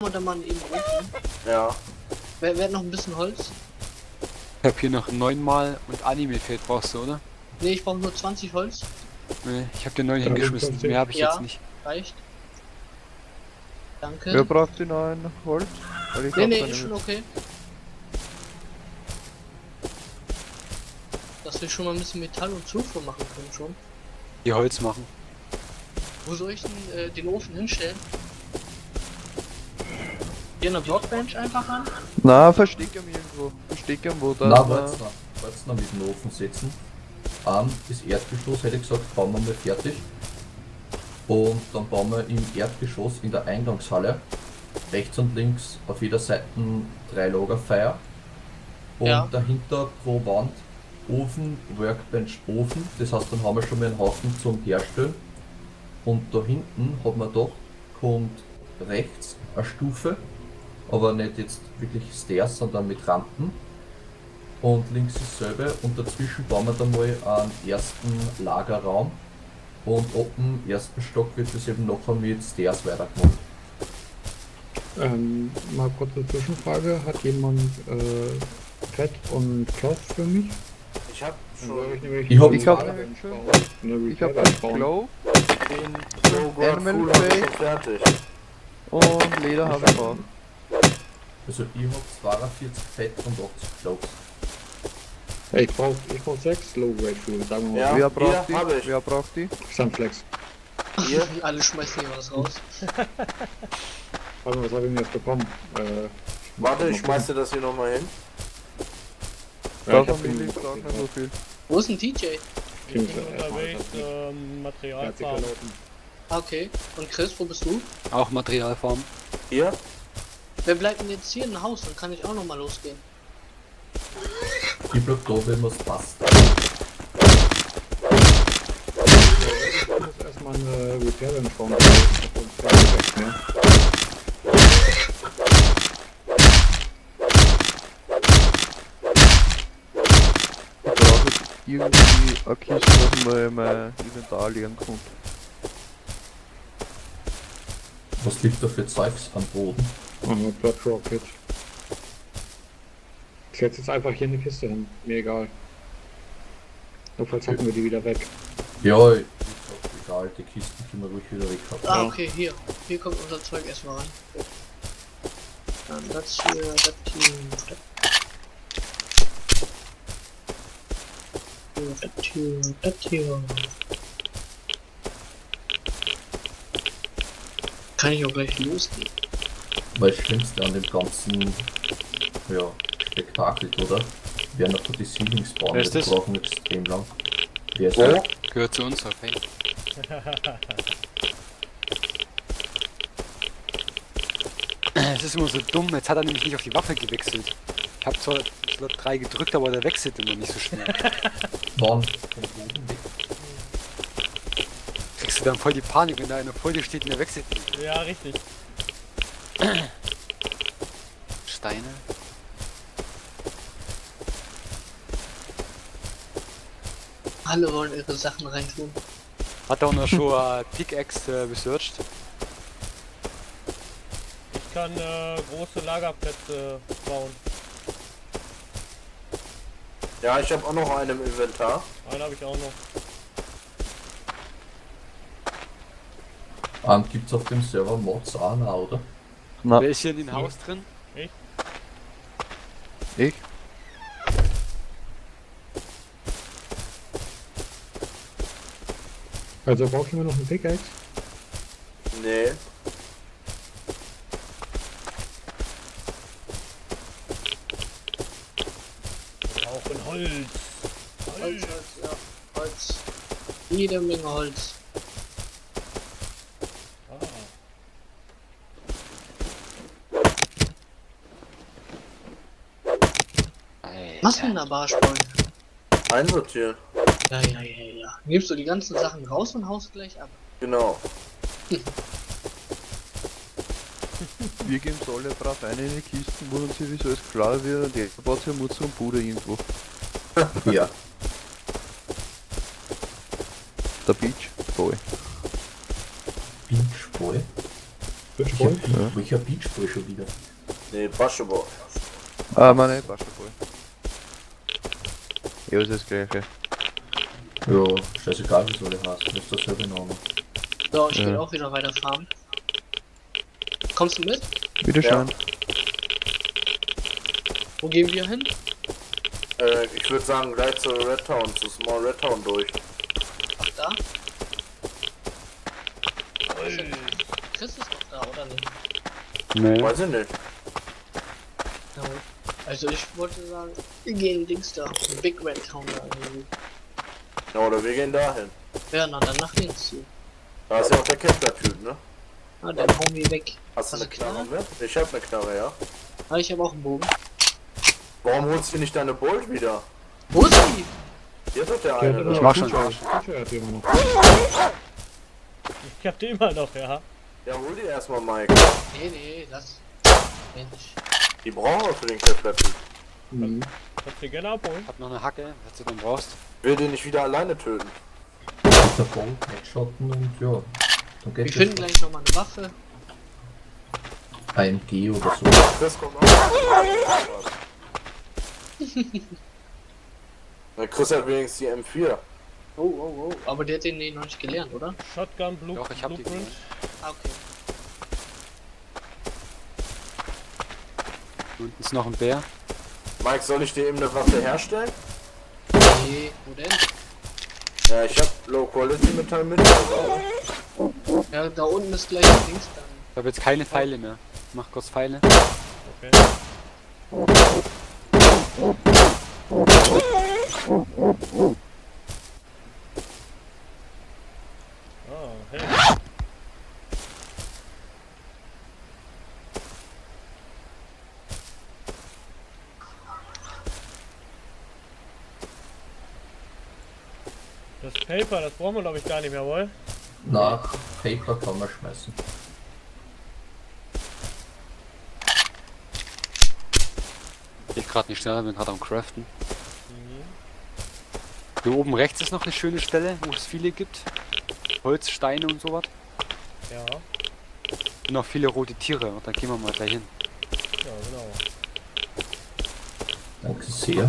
da mal eben rufen. Ja. Wer, wer hat noch ein bisschen Holz? Ich hab hier noch neunmal und Anime-Feld brauchst du, oder? Ne, ich brauche nur 20 Holz. Nee, ich hab dir neun Ja, hingeschmissen. 50. Mehr habe ich Ja. jetzt nicht. Reicht. Danke. Wer braucht die neuen Holz? Weil ich nee, ist schon okay. Dass wir schon mal ein bisschen Metall und Zufuhr machen können schon. Die Holz machen. Wo soll ich denn äh, den Ofen hinstellen? Hier eine Blockbench einfach an? Na, versteck ihn irgendwo. Versteck ihn wo da. Na, wollt's noch, wollt's noch mit dem Ofen setzen. Ähm, das Erdgeschoss hätte ich gesagt, bauen wir mal fertig. Und dann bauen wir im Erdgeschoss in der Eingangshalle rechts und links auf jeder Seite drei Lagerfeuer. Und Ja. dahinter pro Wand Ofen, Workbench, Ofen. Das heißt, dann haben wir schon mal einen Haufen zum Herstellen. Und da hinten hat man doch, kommt rechts eine Stufe, aber nicht jetzt wirklich Stairs, sondern mit Rampen. Und links ist dasselbe und dazwischen bauen wir dann mal einen ersten Lagerraum. Und ab dem ersten Stock wird es eben nachher mit Stairs weitergemacht. Ähm, mal kurz eine Zwischenfrage. Hat jemand äh, Fett und Cloth für mich? Ich hab schon Ich hab- Ich hab- Ich hab das. Glow den Logo Animal Full hab ich Face. schon fertig. und Leder habe ich auch. Also ich habe 42 Fett und 80 Cloaks. Ja, ich brauch, ich brauch sechs Low-Grade-Schuhe, sagen wir mal. Ja. Wer braucht hab die? ich. Wer braucht die? Sunflex. Hier, Alle schmeißen hier was raus. Warte mal, was habe ich denn jetzt bekommen? Äh, warte, ich schmeiß dir das hier nochmal hin. ja, ich hab ihn- nicht so viel. Wo ist denn TJ? Kriegen Ich wir bin unterwegs, ähm, Er. Ah, Okay. Und Chris, wo bist du? Auch Materialfarm. Hier, Wer bleibt denn jetzt hier im Haus? Dann kann ich auch nochmal losgehen. Ich bleib da, wenn mir's passt. Ich muss erstmal eine Repair-Bench bauen. irgendwie eine Kiste, was man in mein Inventar legen kann. Was liegt da für Zeugs am Boden? Oh, Blood Rocket. Ich setze jetzt einfach hier eine Kiste hin. Mir egal. Notfalls hacken wir die wieder weg. Ja, egal, die Kisten können wir ruhig wieder weg haben. Ah, okay, hier. Hier kommt unser Zeug erstmal rein. Dann das hier, das hier, das hier, das hier, das hier. Kann ich auch gleich losgehen. Weil das Schlimmste an dem ganzen ja, Spektakel, oder? Wir noch die Wer ist wir das? brauchen extrem lang. Wer ist Wo? das? Gehört zu uns, okay. Es ist immer so dumm, jetzt hat er nämlich nicht auf die Waffe gewechselt. Ich hab zwar Slot 3 gedrückt, aber der wechselt immer nicht so schnell. Wann? Kriegst du dann voll die Panik, wenn da einer vor dir steht und der wechselt nicht. Ja, richtig. Steine. Alle wollen ihre Sachen reintun. Hat er auch noch schon äh, Pickaxe äh, researched? Ich kann äh, große Lagerplätze bauen. ja, ich habe auch noch einen im Inventar. Einen habe ich auch noch. Ähm, gibt's auf dem Server Mods auch noch, oder? Na, Wer ist hier in dem Haus drin? ich? Also brauche ich immer noch einen Pickaxe? Nee. Wir brauchen Holz. Holz, Holz, ja. Holz. Jede Menge Holz. Ah. Was für ein Barschbold. Einsortieren. Ja, ja, ja, ja. Nimmst du die ganzen Sachen raus und haust gleich ab. Genau. Wir geben es alle brav ein in die Kisten, wo uns hier so alles klar wird und jeder baut sich Mutzer und Puder irgendwo. Ja. Der Beach, voll. Beach Boy. Beachboy? Welcher Beachboy schon wieder? Nee, Basketball. Ah, meine Basketball. Ja, ist das gleiche. Ja, scheißegal, wie soll ich heißen. Ist dasselbe Name. So, ich Ja. will auch wieder weiter farmen. Kommst du mit? Wiederschauen. Wo gehen wir hin? Äh, ich würde sagen gleich zur Red Town, zu Small Red Town durch. Ach, da? Chris ist doch da, oder nicht? Nee. Weiß ich nicht. Ja, gut. Also ich wollte sagen, wir gehen Dings da. Big Red Town da irgendwie. Ja, oder wir gehen dahin. Ja, na dann nach links zu. Da ist ja auch der Kessler-Typ, ne? Ah, dann hauen wir weg. Hast du Hast eine du Knarre Knarre? mit? Ich hab eine Knarre, ja. Ah, ich habe auch einen Bogen. Warum holst du nicht deine Bolt wieder? Wo ist die? Hier ist doch der Der eine. hat ne? Ich mach schon. Feature hat die immer noch. Ich hab die immer noch, ja. Ja, hol die erstmal, Mike. Nee, nee, lass. Mensch. Die brauchen wir für den Kessler-Typ. Mhm. Kannst du gerne abholen. Hab noch eine Hacke, was du dann brauchst. Will den nicht wieder alleine töten. Der Bolt wegschotten und ja. Dann Wir geht finden das. gleich nochmal eine Waffe. AMG oder so. Chris kommt auch. Na, Chris hat wenigstens die M4. Oh, oh, oh. Aber der hat den nee, noch nicht gelernt, oder? Shotgun, Blue, Doch, ich hab die Blueprint. Ah, okay. Unten ist noch ein Bär. Mike, soll ich dir eben eine Waffe herstellen? Nee, wo denn? Ja, ich hab Low Quality Metall mit. aber- Ja, da unten ist gleich ein Dings dann. Ich habe jetzt keine Pfeile mehr. Mach kurz Pfeile. Okay hey. Das Paper, das brauchen wir glaube ich gar nicht mehr, wohl? Nach Paper kann man schmeißen. Ich gerade nicht schneller, bin gerade am Craften. Hier oben rechts ist noch eine schöne Stelle, wo es viele gibt. Holz, Steine und sowas. Ja, Und noch viele rote Tiere. Und dann gehen wir mal dahin. ja genau. Danke sehr.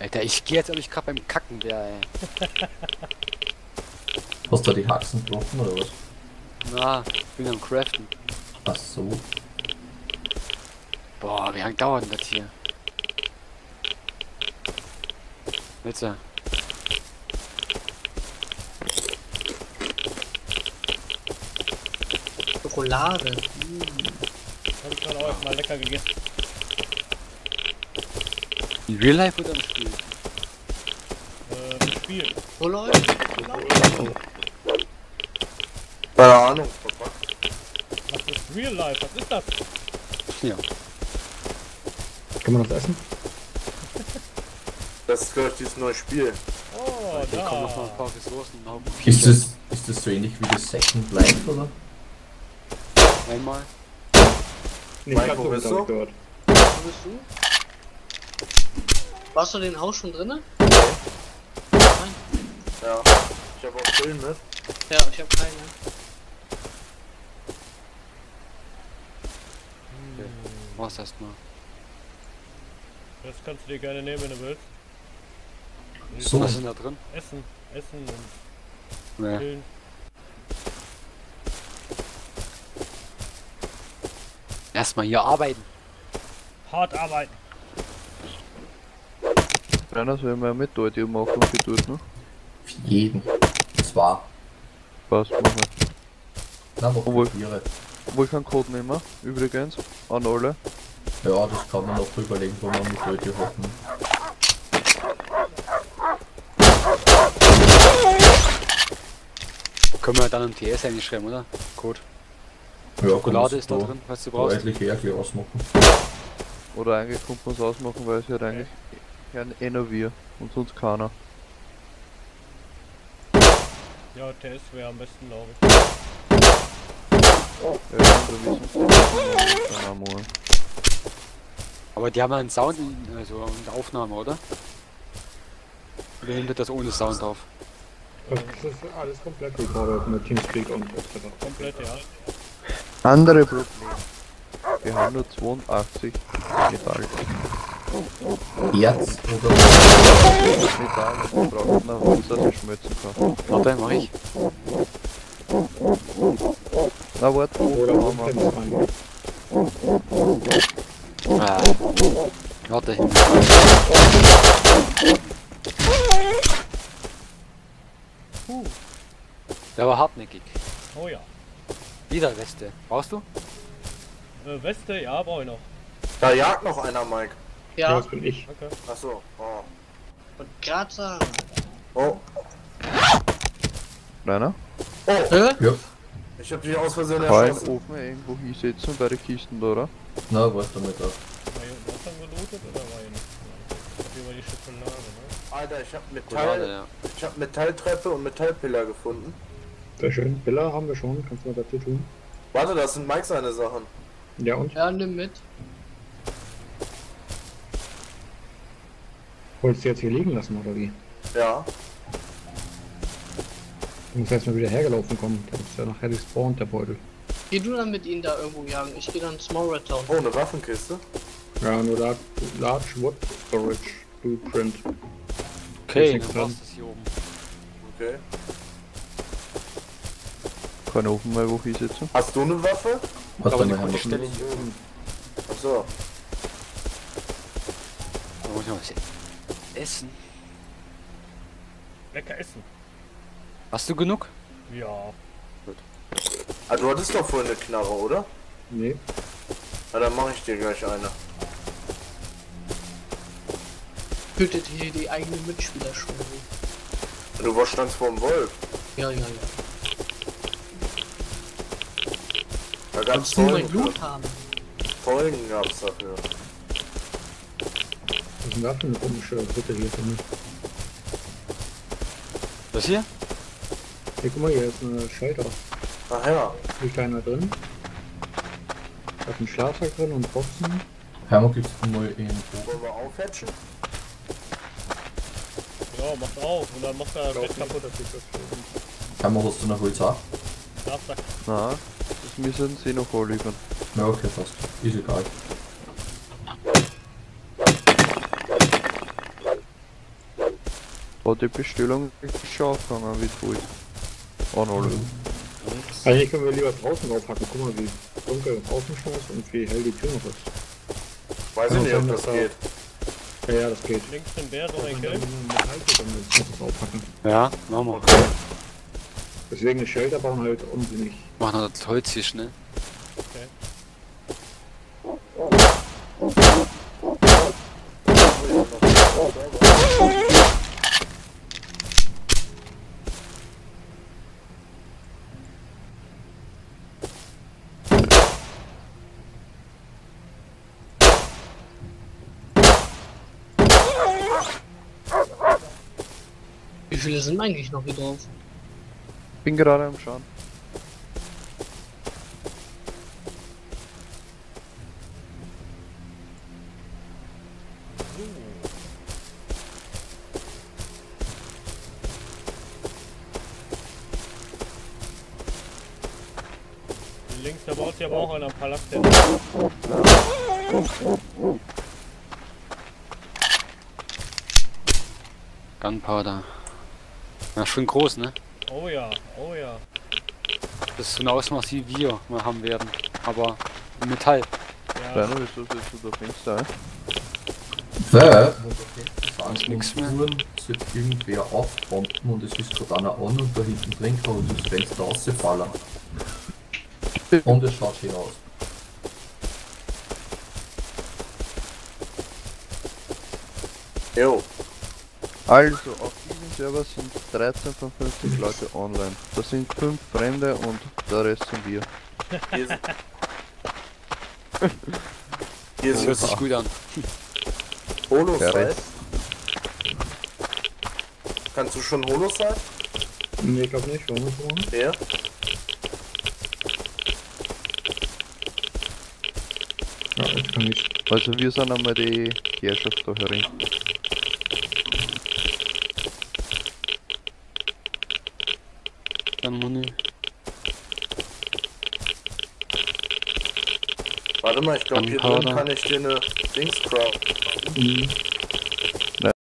Alter, ich gehe jetzt, ob ich gerade beim Kacken wäre, ey. Hast du die Haxen gebrochen oder was? Na, ich bin am Craften. Ach so. Boah, wie lange dauert denn das hier? Jetzt, Schokolade. Hab ich gerade auch mal lecker gegessen. In Real Life oder im Spiel? Äh, im Spiel. Wo läuft? Wo läuft? Keine Ahnung, Papa. Was ist Real Life? Was ist das? Ja. Kann man das essen? Das ist, glaube ich, dieses neue Spiel. Oh, Hier kommen noch ein da. paar Ressourcen. Ist das, ist das so ähnlich wie das Second Life oder? Einmal. So bist hab ich du? gehört. Wo bist du? Warst du in dem Haus schon drinne? Nein. Ja. Ich habe auch Pillen mit. Ja, ich habe keine. Mach's erstmal. Das kannst du dir gerne nehmen, wenn du willst. So. Was ist denn da drin? Essen, Essen und Nee. Pillen. Erstmal hier arbeiten. Hart arbeiten. Einer soll mal mit dort die machen und geduld, ne? Für jeden. Zwar. Passt, machen wir. Na, mach Obwohl- Papiere. Wo ich einen Code nehmen, übrigens, an alle. Ja, das kann man noch überlegen, wo man mit Leute hocken. Können wir dann im TS eigentlich schreiben, oder? Code. Ja, Schokolade ist da drin, was du brauchst. etliche Ärgel ausmachen. Oder eigentlich kommt man es ausmachen, weil es halt eigentlich ja, eh nur wir und sonst keiner. Ja, TS wäre am besten, glaube ich. Ja, dann einmal. Aber die haben ja einen Sound in, also in der Aufnahme, oder? Oder nimmt er das ohne Sound auf? Das ist alles komplett recorded mit Teamspeak und etc. Komplett, ja. Andere Problem. Wir haben nur 82 Metall. Erz oder Metall und wir brauchen noch Holz, das ich schmelzen kann. Warte, mach ich. Na warte, auf haben wir. Ah. Warte. Der war hartnäckig. Oh ja. Wieder Weste. Brauchst du? Äh, Weste, ja, brauche ich noch. Da jagt noch einer, Mike. Ja, Ja, das bin ich. Okay. Achso. Oh. und grad sagen. oh. Kleiner. Oh. Hä? Ja. Ich hab dich aus Versehen Kein erschossen. Ofen irgendwo hinsetzen bei den Kisten da, oder? Na, warte mal da. War hier schon gelootet oder war hier nicht? Ja. Hier war die Schokolade, ne? Alter, ich hab Metall, ja. ich hab Metalltreppe und Metallpiller gefunden. Sehr schön. Billa haben wir schon. Kannst du mal dazu tun? Warte, das sind Mike seine Sachen. Ja und? Ja, nimm mit. Wolltest du jetzt hier liegen lassen oder wie? Ja. Du musst erstmal wieder hergelaufen kommen. Dann ist ja nachher gespawnt, der Beutel. Geh du dann mit ihnen da irgendwo jagen. Ich geh dann Small Red Town. Oh, eine Waffenkiste. Ja, nur Large, large Wood Storage Blueprint. Okay, das hier oben. Okay. Kein Ofen mehr wo hinsetzen. Hast du eine Waffe? Warte Aber mal, die gute Stelle hier oben. Achso. Da muss ich noch was essen. Lecker essen. Hast du genug? Ja. Ah, du hattest doch vorhin eine Knarre, oder? Nee. Na, dann mache ich dir gleich eine. Tötet hier die eigenen Mitspieler schon. Du warst standst vor dem Wolf. Ja, ja, ja. Da gab's Willst du mein Folgen. Blut haben? Folgen gab's dafür. Denn da für eine komische Dritte hier für mich? Was hier? Hey, guck mal, hier ist eine Schalter. Ach ja. Liegt einer drin. Da ist ein Schlafsack drin und Boxen. Hermann gibt's mal in Wollen wir aufhatchen? Ja, macht auf und dann macht er das Bett kaputt. dass ich das für Hermann, hast du noch Holz auch? Schlafsack. Nein, das müssen sie noch anliefern. Ja, okay, passt. Ist egal. War die Bestellung ist schon aufgegangen, wie voll. Anholen. Eigentlich können wir lieber draußen draufhacken. Guck mal, wie dunkel draußen schon ist und wie hell die Tür noch ist. Weiß ich nicht, ob das geht. Ja, ja, das geht. Links den Bär, so ein aufpacken. Ja, machen wir. Deswegen eine Shelter bauen halt unsinnig. Machen wir das Holz hier schnell. Wie viele sind eigentlich noch hier drauf? Bin gerade am Schauen. Links, da baut sich aber auch einer am Palast. Gunpowder. Ja, schön groß, ne? Oh ja, oh ja. Das ist so ein Ausmaß wie wir mal haben werden. Aber Metall. Ja, wieso setzt du da Fenster ein? Wer? Ist nix mehr. Sollte irgendwer aufpumpen und es ist gerade einer an und da hinten drin kann das Fenster rausfallen. Und es schaut schön aus. Jo. Also, auf Server sind 13 von 50 Leute online. Das sind 5 Fremde und der Rest sind wir. Hier sind. Hier Das hört sind sich gut an. Holosize. Kannst du schon Holosize? Nee, ich glaube nicht. Machen? Ja. Ja, jetzt kann ich. Also wir sind einmal die Herrschaft da herin. Shotgun-Muni. Warte mal, ich glaube hier drin kann ich dir eine Dings craften.